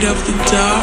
light of the dark.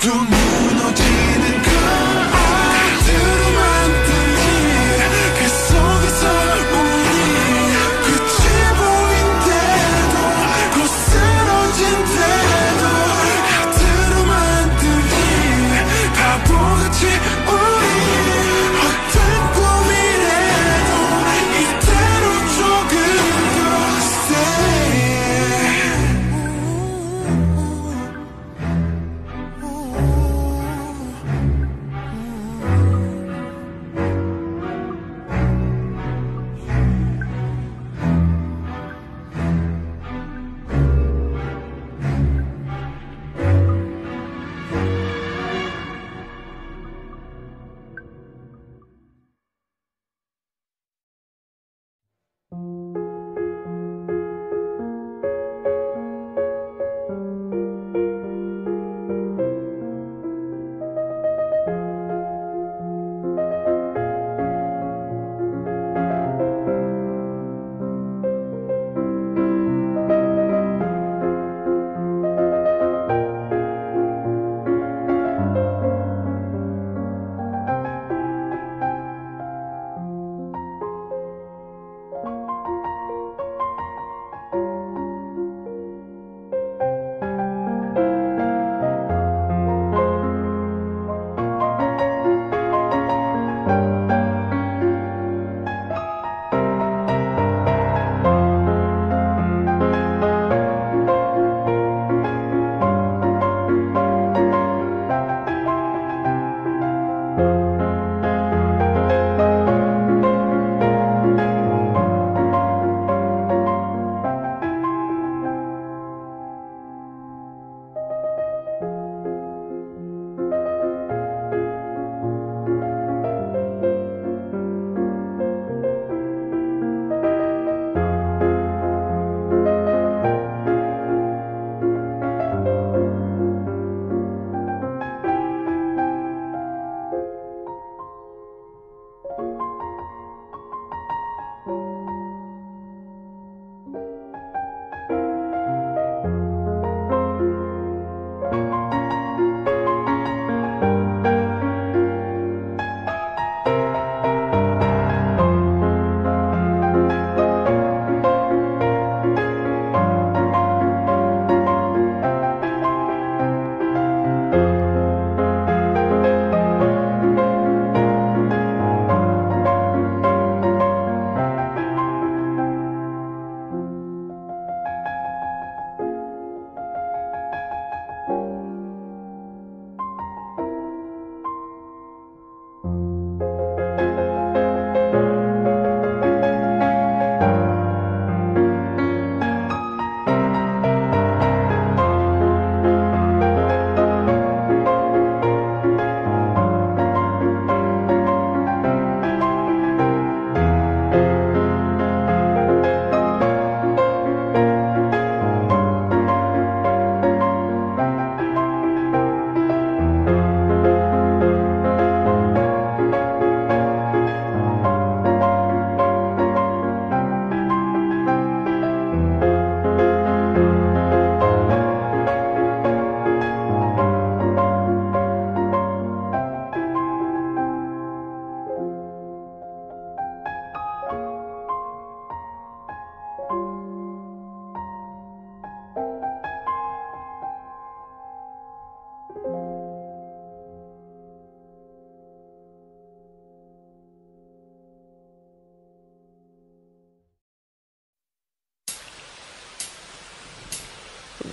to me.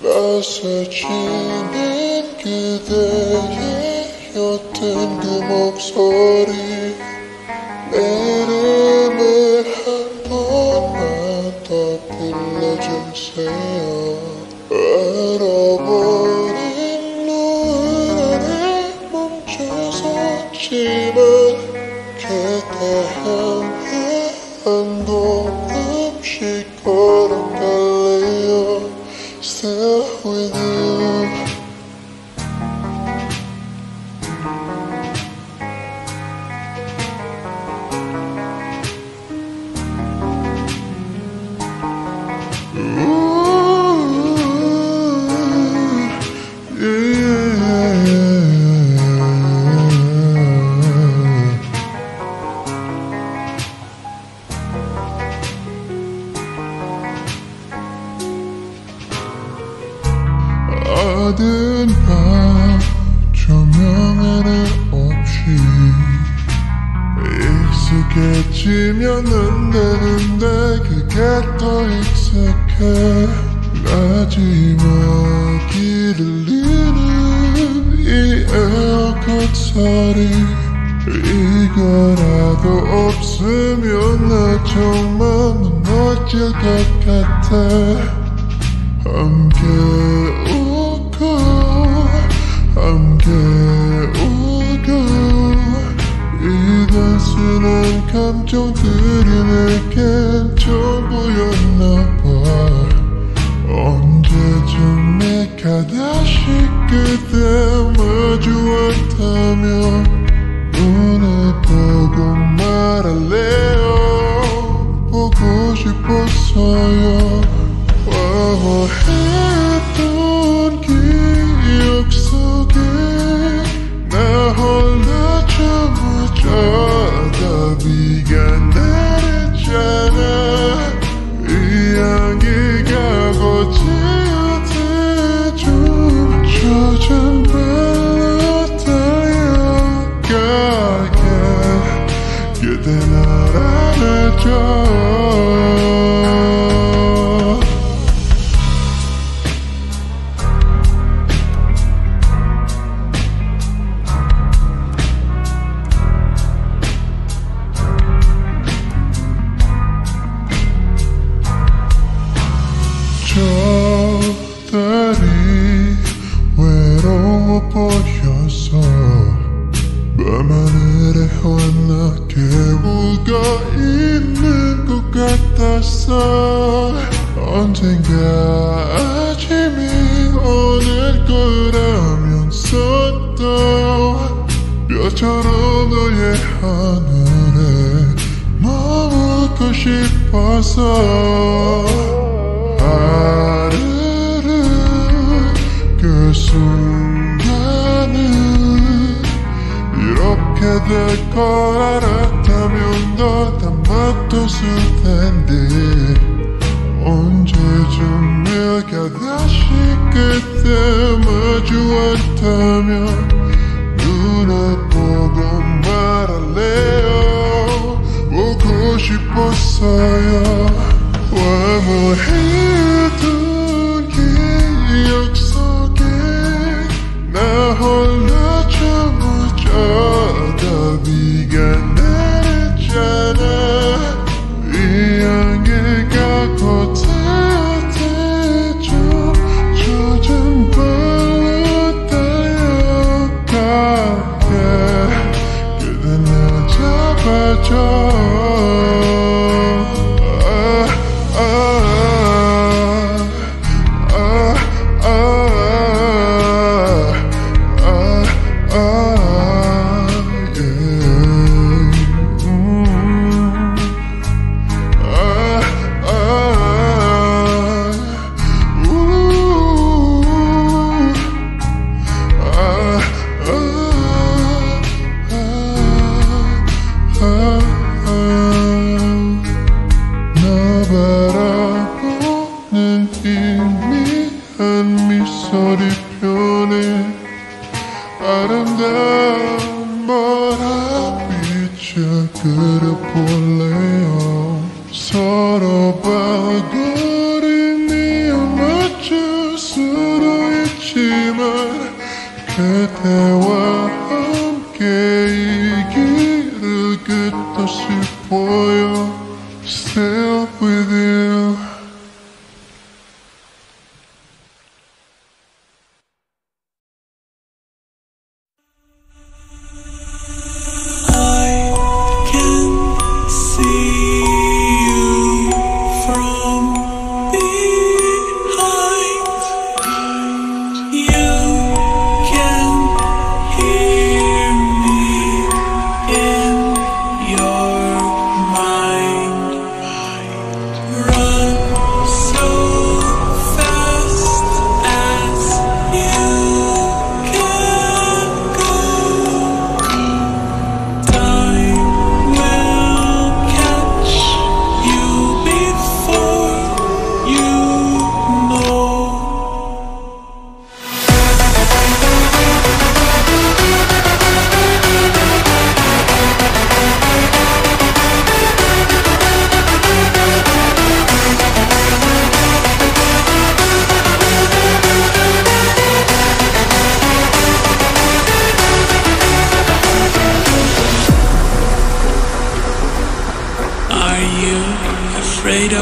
따스해지는 그대의 옅은 그 목소리. 내 이름을 한 번만 더 불러주세요 어두운 밤 조명 하나 없이 익숙해지면 안 되는데 그게 더 익숙해. 마지막이 들리는 이 에어컨 소리 이거라도 없으면 나 정말 무너질 것 같아. 함께 don't do it again 머물고 싶어서 하루를 그 순간을 이렇게 될 걸 알았다면 너 담아뒀을 텐데 언제쯤 내가 다시 그때 마주한다면 Messiah, where will?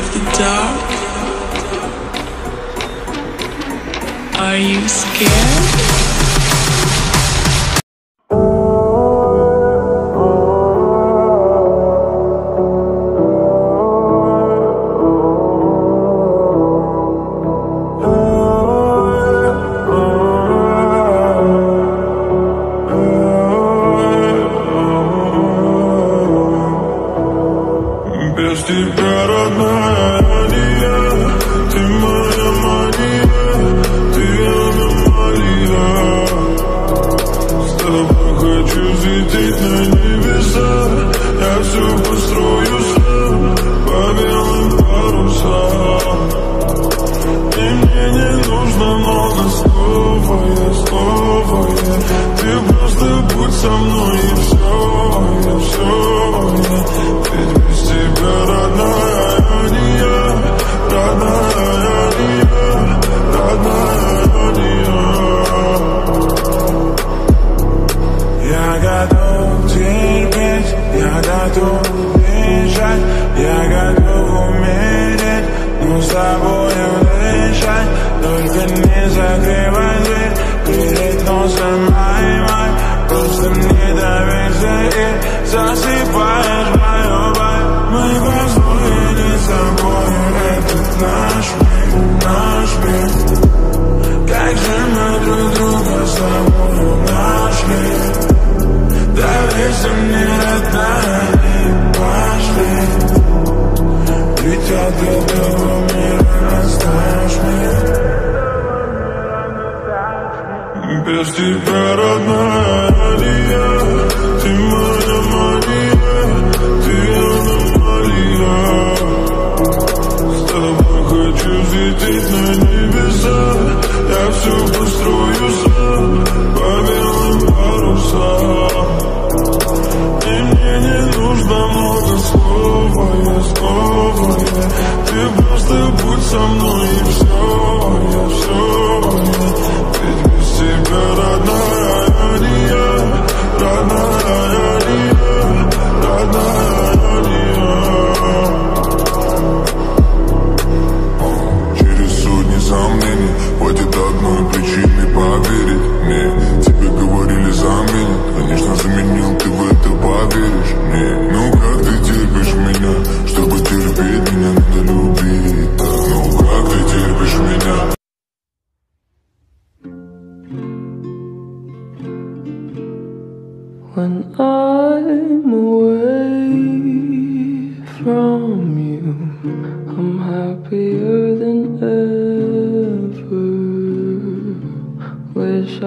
of the dark? Are you scared?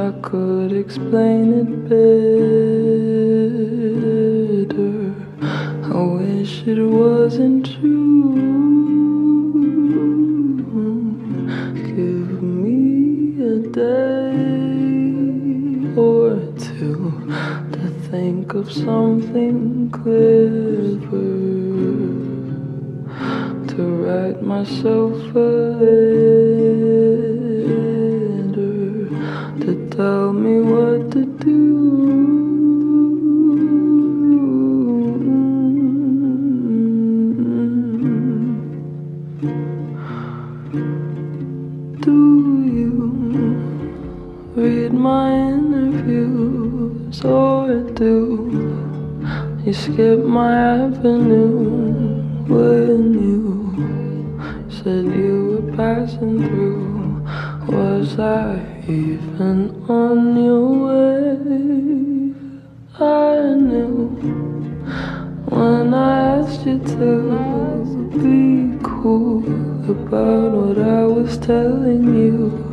I could explain it better. I wish it wasn't true. Give me a day or two to think of some. even on your way. I knew when I asked you to be cool about what I was telling you.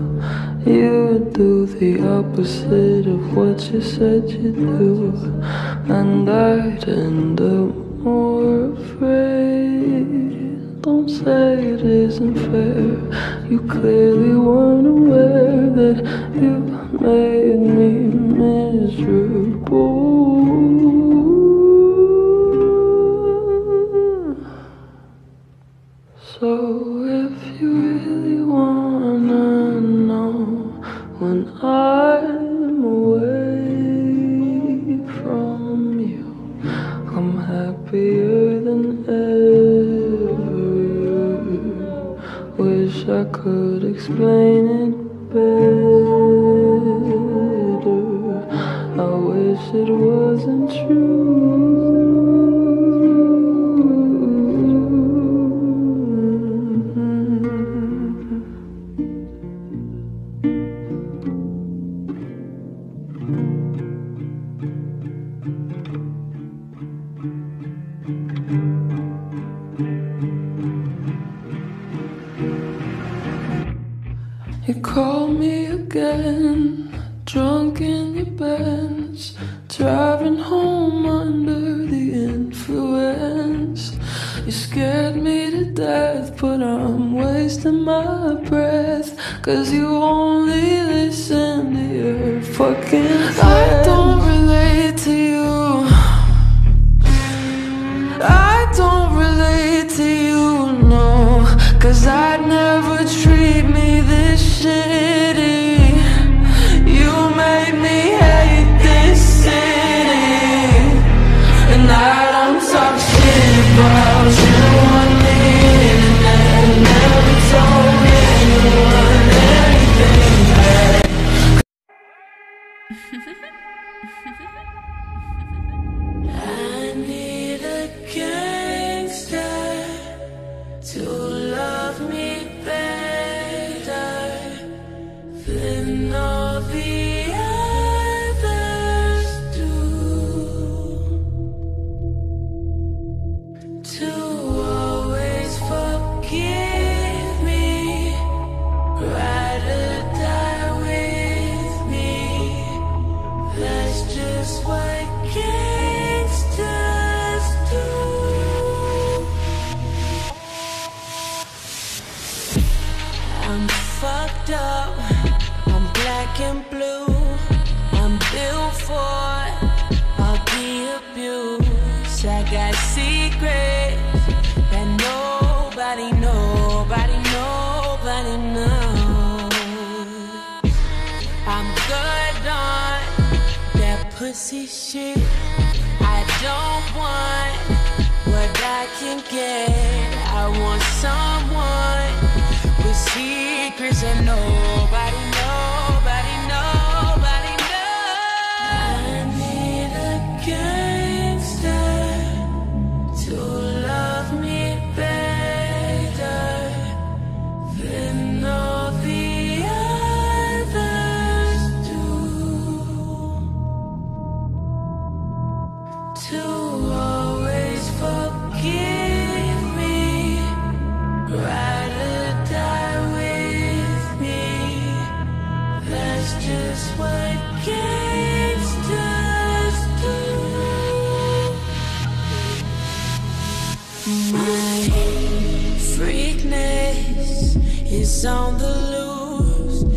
you'd do the opposite of what you said you'd do, and I'd end up more afraid. Don't say it isn't fair. You clearly weren't aware that you made me miserable. So if you really wanna know when I could explain it better. I wish it wasn't true. toxic, but you messy shit. I don't want what I can get. I want someone with secrets and nobody. on the loose.